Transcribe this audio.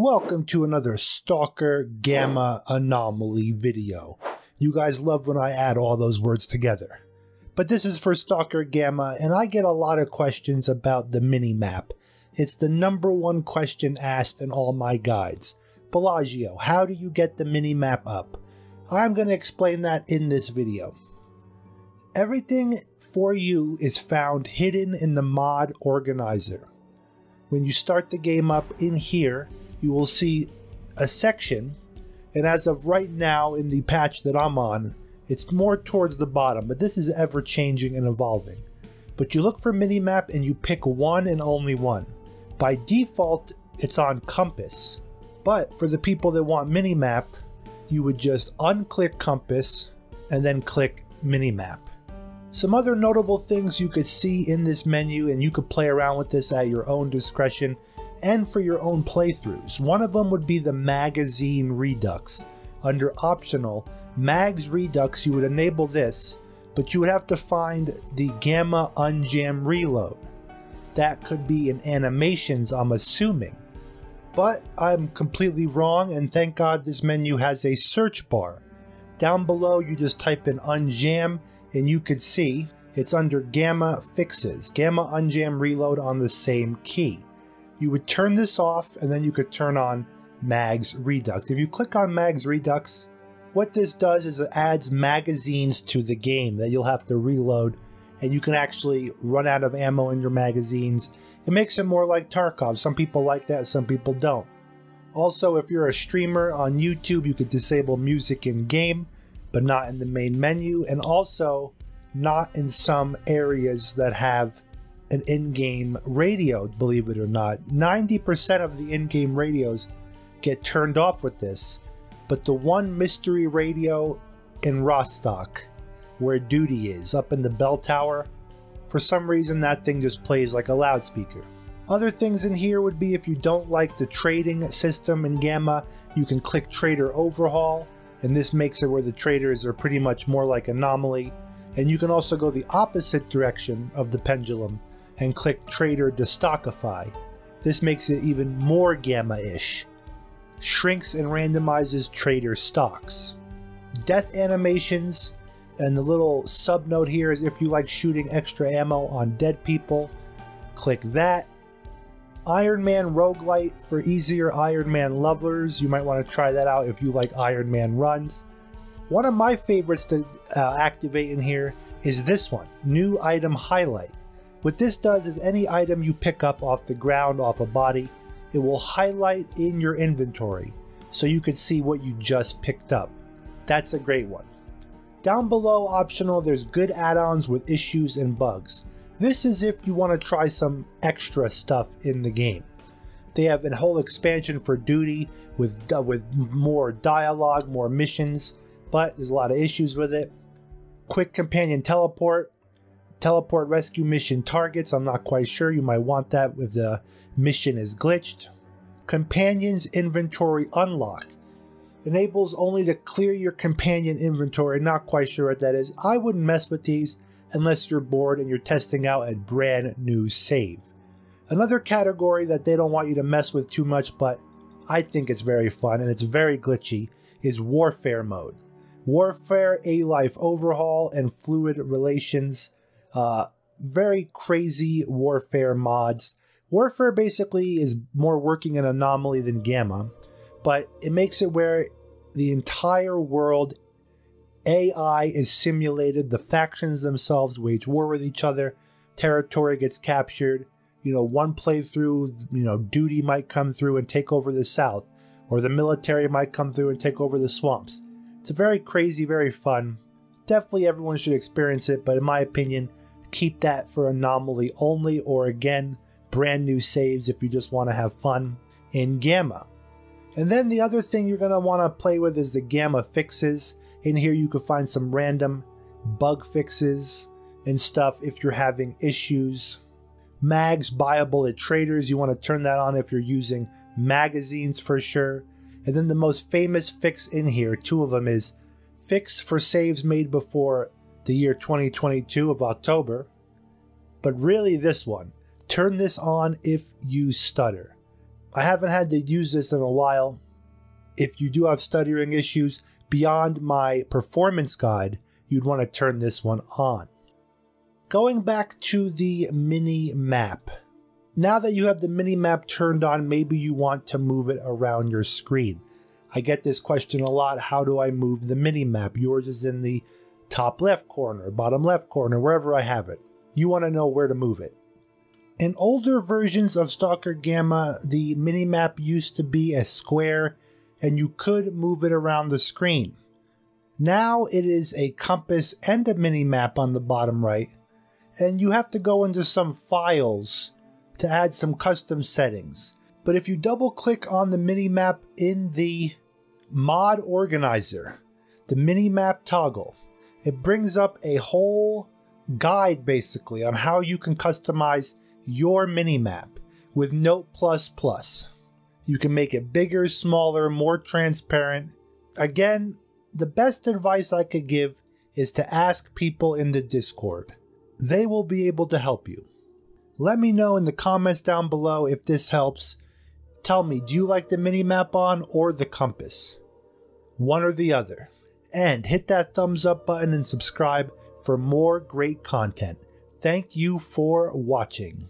Welcome to another Stalker Gamma Anomaly video. You guys love when I add all those words together. But this is for Stalker Gamma, and I get a lot of questions about the mini-map. It's the number one question asked in all my guides. Bellagio, how do you get the mini-map up? I'm going to explain that in this video. Everything for you is found hidden in the mod organizer. When you start the game up in here, you will see a section, and as of right now in the patch that I'm on, it's more towards the bottom, but this is ever changing and evolving. But you look for minimap and you pick one and only one. By default, it's on compass. But for the people that want minimap, you would just unclick compass and then click minimap. Some other notable things you could see in this menu and you could play around with this at your own discretion and for your own playthroughs. One of them would be the magazine redux. Under optional, mags redux you would enable this, but you would have to find the gamma unjam reload. That could be in animations I'm assuming. But I'm completely wrong and thank god this menu has a search bar. Down below you just type in unjam and you could see it's under Gamma Fixes, Gamma Unjam Reload on the same key. You would turn this off and then you could turn on Mags Redux. If you click on Mags Redux, what this does is it adds magazines to the game that you'll have to reload and you can actually run out of ammo in your magazines. It makes it more like Tarkov. Some people like that, some people don't. Also, if you're a streamer on YouTube, you could disable music in game but not in the main menu, and also not in some areas that have an in-game radio, believe it or not. 90% of the in-game radios get turned off with this, but the one mystery radio in Rostok, where duty is, up in the bell tower, for some reason that thing just plays like a loudspeaker. Other things in here would be if you don't like the trading system in Gamma, you can click Trader Overhaul and this makes it where the traders are pretty much more like anomaly. And you can also go the opposite direction of the pendulum and click Trader Destockify. This makes it even more gamma-ish. Shrinks and randomizes trader stocks. Death animations, and the little sub note here is if you like shooting extra ammo on dead people, click that. Iron Man roguelite for easier Iron Man lovers. You might want to try that out if you like Iron Man runs. One of my favorites to uh, activate in here is this one, new item highlight. What this does is any item you pick up off the ground, off a body, it will highlight in your inventory so you can see what you just picked up. That's a great one. Down below optional there's good add-ons with issues and bugs. This is if you want to try some extra stuff in the game. They have a whole expansion for duty with with more dialogue, more missions, but there's a lot of issues with it. Quick companion teleport, teleport rescue mission targets. I'm not quite sure. You might want that if the mission is glitched. Companions inventory unlock enables only to clear your companion inventory. Not quite sure what that is. I wouldn't mess with these unless you're bored and you're testing out a brand new save. Another category that they don't want you to mess with too much, but I think it's very fun and it's very glitchy, is Warfare mode. Warfare, A Life Overhaul, and Fluid Relations. Uh, very crazy Warfare mods. Warfare basically is more working an Anomaly than Gamma, but it makes it where the entire world AI is simulated, the factions themselves wage war with each other, territory gets captured. You know, one playthrough, you know, duty might come through and take over the south, or the military might come through and take over the swamps. It's very crazy, very fun. Definitely everyone should experience it, but in my opinion, keep that for anomaly only, or again, brand new saves if you just want to have fun in Gamma. And then the other thing you're going to want to play with is the Gamma fixes. In here you can find some random bug fixes and stuff if you're having issues. Mags buyable at traders, you want to turn that on if you're using magazines for sure. And then the most famous fix in here, two of them is fix for saves made before the year 2022 of October. But really this one, turn this on if you stutter. I haven't had to use this in a while. If you do have stuttering issues beyond my performance guide, you'd want to turn this one on. Going back to the mini map. Now that you have the mini map turned on, maybe you want to move it around your screen. I get this question a lot. How do I move the mini map? Yours is in the top left corner, bottom left corner, wherever I have it. You want to know where to move it. In older versions of Stalker Gamma, the minimap used to be a square and you could move it around the screen. Now it is a compass and a minimap on the bottom right, and you have to go into some files to add some custom settings. But if you double click on the minimap in the mod organizer, the minimap toggle, it brings up a whole guide basically on how you can customize your minimap with Note++. You can make it bigger, smaller, more transparent. Again, the best advice I could give is to ask people in the Discord. They will be able to help you. Let me know in the comments down below if this helps. Tell me, do you like the minimap on or the compass? One or the other. And hit that thumbs up button and subscribe for more great content. Thank you for watching.